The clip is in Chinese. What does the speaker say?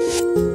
嗯。